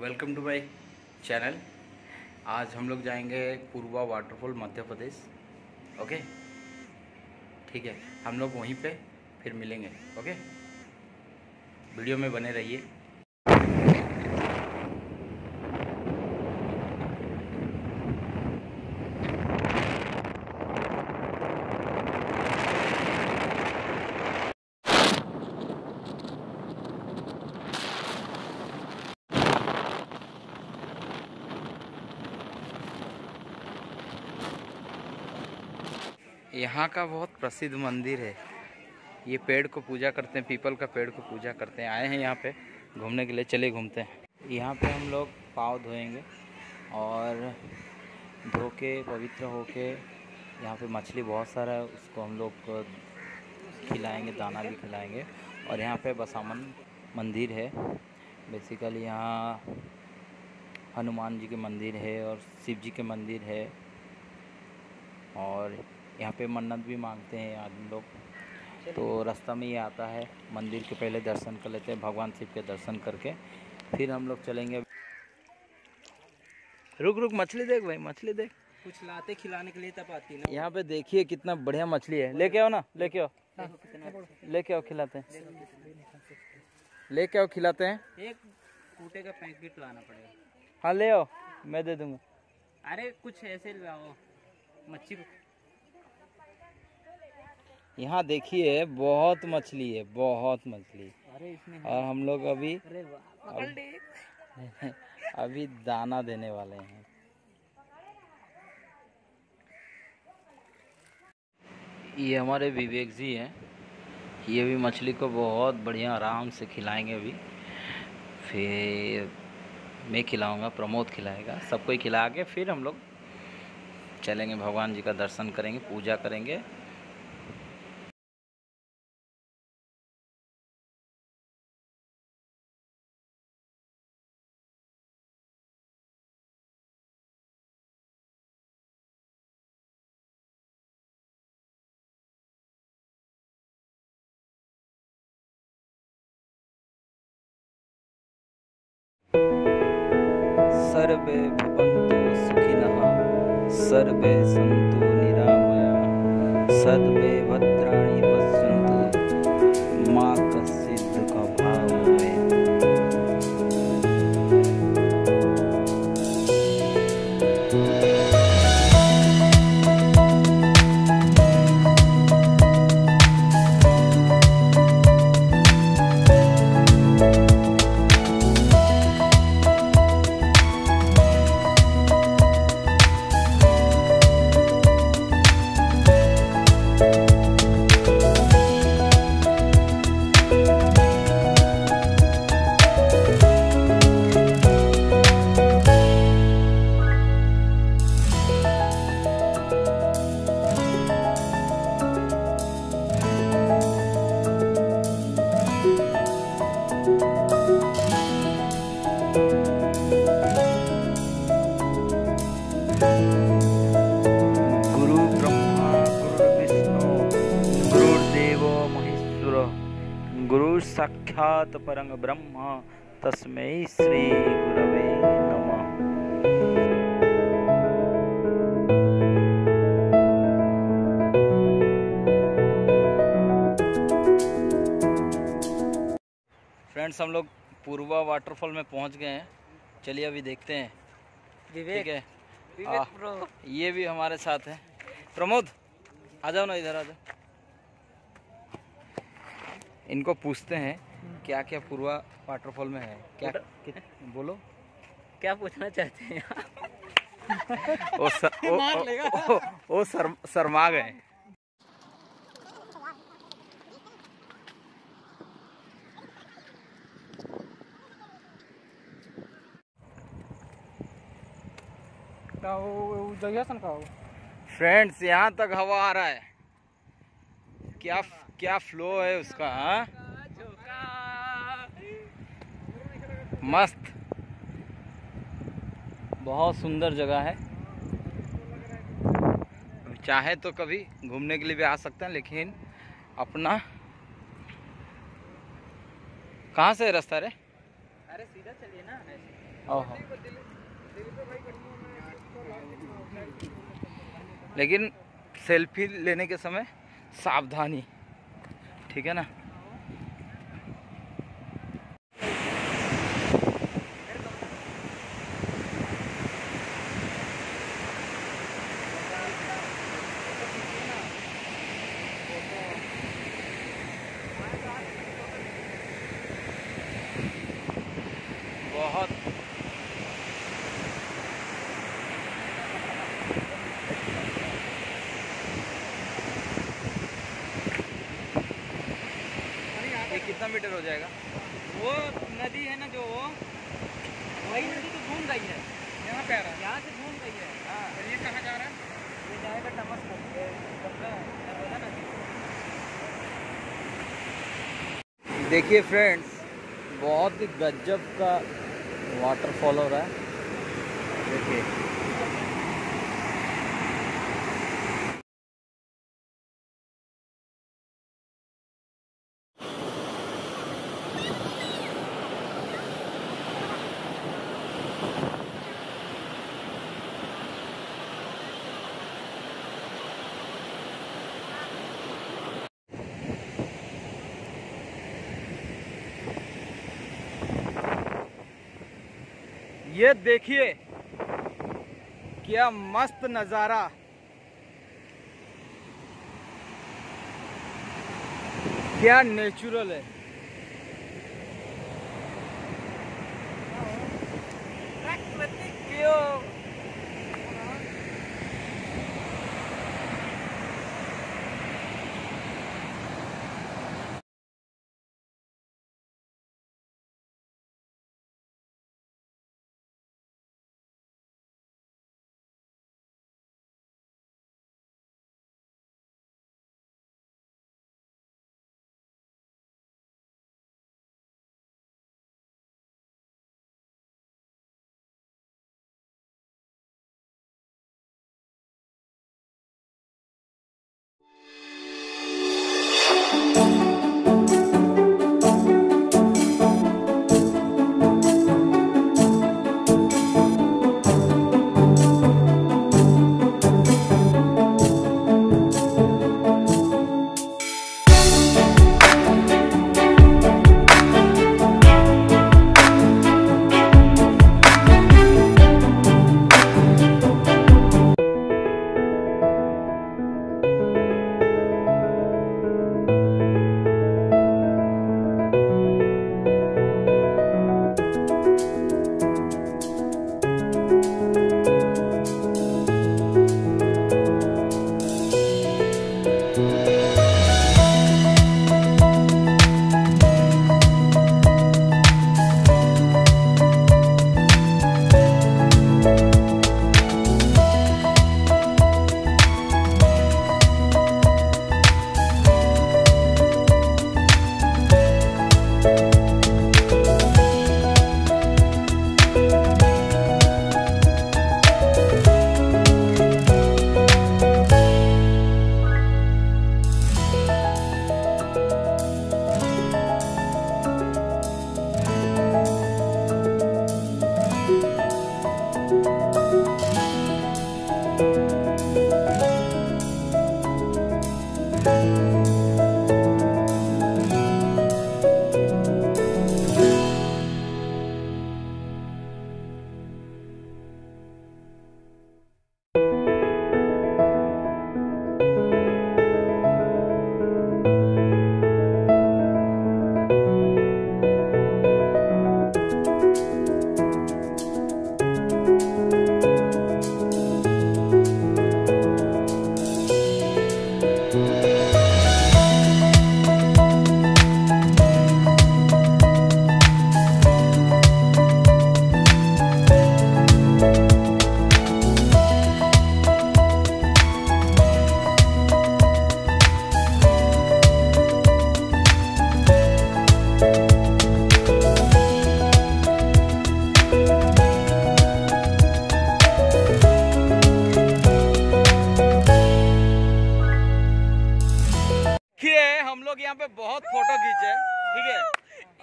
Welcome to my channel. आज हम लोग जाएँगे पूर्वा वाटरफॉल मध्य प्रदेश, ओके? ठीक है, हम लोग वहीं पे फिर मिलेंगे, ओके? वीडियो में बने रहिए। यहाँ का बहुत प्रसिद्ध मंदिर है। ये पेड़ को पूजा करते हैं, पीपल का पेड़ को पूजा करते हैं। आए हैं यहाँ पे घूमने के लिए चले घूमते हैं। यहाँ पे हम लोग पाँव धोएँगे और धो के पवित्र होके यहाँ पे मछली बहुत सारा है, उसको हम लोग को खिलाएँगे, दाना भी खिलाएँगे। और यहाँ पे बसामन मंदिर है। बेसिकली यहाँ हनुमान जी के मंदिर है और शिव जी के मंदिर है। और यहाँ पे मन्नत भी मांगते हैं आदमी लोग। तो रास्ता में ये आता है मंदिर के पहले दर्शन कर लेते हैं भगवान शिव के दर्शन करके फिर हम लोग चलेंगे। रुक रुक मछली देख भाई मछली देख। कुछ लाते खिलाने के लिए तब आती ना। यहाँ पे देखिए कितना बढ़िया मछली है। लेके आओ ना लेके आओ। लेके आओ खिलाते हैं। लेके आओ खिलाते हैं। एक कूटे का पैकेट लाना पड़ेगा। हाँ ले आओ मैं दे दूँगा। अरे कुछ ऐसे लाओ मच्छी यहाँ देखिए बहुत मछली है बहुत मछली। और हम लोग अभी अभी दाना देने वाले हैं। ये हमारे विवेक जी हैं। ये भी मछली को बहुत बढ़िया आराम से खिलाएँगे अभी। फिर मैं खिलाऊँगा प्रमोद खिलाएगा। सबको खिला के फिर हम लोग चलेंगे भगवान जी का दर्शन करेंगे पूजा करेंगे। सर्वे भवन्तु सुखिनः। सर्वे सन्तु निरामया। सर्वे भद्राणि साक्षात परं ब्रह्म तस्मै श्री गुरवे नमः। फ्रेंड्स हम लोग पूर्वा वाटरफॉल में पहुँच गए हैं। चलिए अभी देखते हैं। ठीक है? विवेक आ, ये भी हमारे साथ है। प्रमोद आ जाओ ना इधर आ जाओ। इनको पूछते हैं क्या क्या पूर्वा वाटरफॉल में है? क्या बोलो। क्या पूछना चाहते हैं ओ सर, ओ, ओ, ओ, ओ सर, शर्मा गए फ्रेंड्स यहाँ तक हवा आ रहा है। क्या क्या फ्लो है उसका हाँ? मस्त। बहुत सुंदर जगह है। चाहे तो कभी घूमने के लिए भी आ सकते हैं लेकिन अपना कहाँ से रास्ता रे? अरे सीधा चलिए ना ओहो। लेकिन सेल्फी लेने के समय सावधानी। ठीक है ना बहुत ये कितना मीटर हो जाएगा। वो नदी है ना जो वो वही नदी तो घूम रही है। यहाँ पे आ रहा है। यहाँ से घूम रही है। हाँ है ये कहाँ जा रहा है? ये जाएगा टमस ये नदी। देखिए फ्रेंड्स बहुत ही गजब का वाटरफॉल हो रहा है। देखिए। ये देखिए क्या मस्त नज़ारा। क्या नेचुरल है।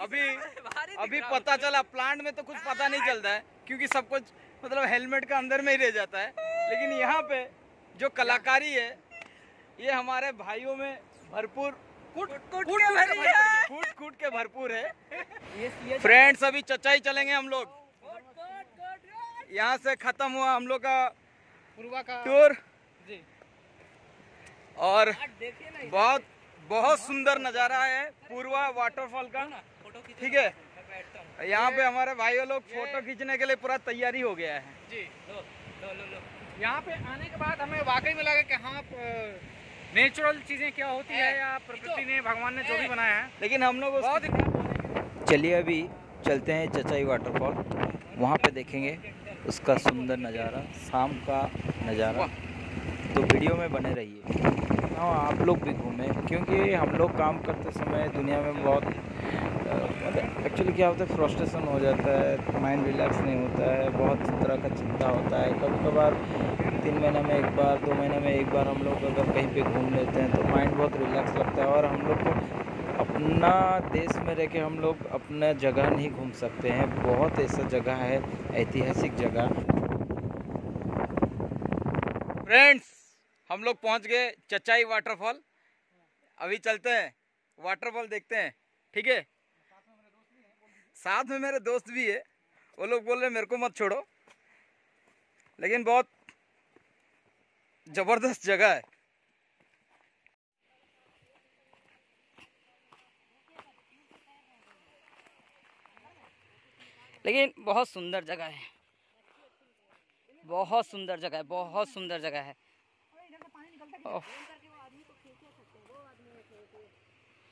अभी अभी पता चला प्लांट में तो कुछ पता नहीं चलता है क्योंकि सब कुछ मतलब हेलमेट का अंदर में ही रह जाता है। लेकिन यहाँ पे जो कलाकारी है ये हमारे भाइयों में भरपूर कूट कूट के भरी है। कूट कूट के भरपूर है। फ्रेंड्स अभी चचाई चलेंगे हम लोग। यहाँ से खत्म हुआ हम लोग का पूर्वा का टूर जी। और बहुत बहुत सुंदर नज़ारा है पूर्वा वाटरफॉल का। ठीक है? यहाँ पे हमारे भाइयों लोग फ़ोटो खींचने के लिए पूरा तैयारी हो गया है। जी लो लो लो लो। यहाँ पे आने के बाद हमें वाकई में लगा कि हाँ नेचुरल चीज़ें क्या होती है या प्रकृति ने भगवान ने जो भी बनाया है। लेकिन हम लोग बहुत चलिए अभी चलते हैं चचाई वाटरफॉल वहाँ पे देखेंगे उसका सुंदर नज़ारा शाम का नज़ारा। तो वीडियो में बने रहिए। हाँ आप लोग भी घूमें क्योंकि हम लोग काम करते समय दुनिया में बहुत मतलब एक्चुअली क्या होता है फ्रस्ट्रेशन हो जाता है माइंड रिलैक्स नहीं होता है, बहुत तरह का चिंता होता है। कभी कभार तीन महीने में एक बार, दो महीने में एक बार हम लोग अगर कहीं पे घूम लेते हैं तो माइंड बहुत रिलैक्स लगता है और हम लोग को अपना देश में रह के हम लोग अपना जगह नहीं घूम सकते हैं। बहुत ऐसा जगह है, ऐतिहासिक जगह। फ्रेंड्स हम लोग पहुँच गए चचाई वाटरफॉल अभी चलते हैं वाटरफॉल देखते हैं, ठीक है? साथ में मेरे दोस्त भी है। वो लोग बोल रहे मेरे को मत छोड़ो। लेकिन बहुत ज़बरदस्त जगह है। लेकिन बहुत सुंदर जगह है। बहुत सुंदर जगह है बहुत सुंदर जगह है।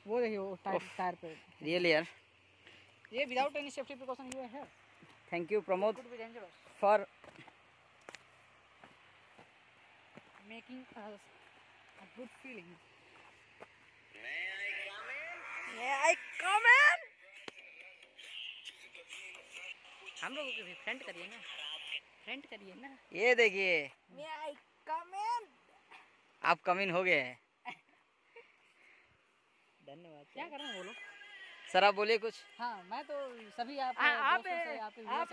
वो देखिए वो टायर टायर पे। रियल यार। ये without any safety precaution you है thank you Pramod for making a good feeling हम लोगों के भी फ्रेंड करिए ना। फ्रेंड करिए ना। ये देखिए। आप कमिन हो गए हैं। धन्यवाद। क्या कर रहे हैं वो लोग? सर आप बोलिए कुछ। हाँ मैं तो सभी आप आप आप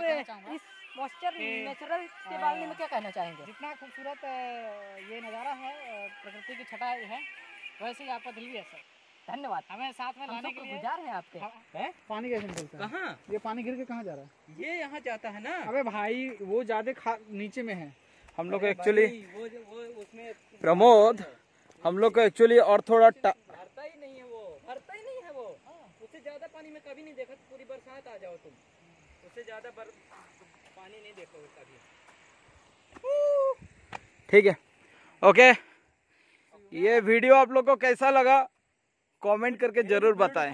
इस मॉइस्चर नेचुरल के बारे में क्या कहना चाहेंगे? जितना खूबसूरत ये नज़ारा है प्रकृति की छटाई है वैसे ही आपका दिल भी है सर। धन्यवाद। हमें साथ में लाने के को लिए गुजार हैं आपके। है। पानी कैसे निकलता है? कहाँ? ये पानी गिर के कहाँ जा रहा है? ये यहाँ जाता है ना। अबे भाई वो ज़्यादा खा नीचे में है। हम लोग एक्चुअली प्रमोद हम लोग को एक्चुअली और थोड़ा टा- भरता ही नहीं है वो भरता ही नहीं है वो उससे ज़्यादा पानी में कभी नहीं देखा पूरी बरसात आ जाओ तुम। उससे ज़्यादा बर... पानी नहीं देखोगे कभी। ठीक है। ओके ये वीडियो आप लोग को कैसा लगा कमेंट करके ज़रूर बताएँ।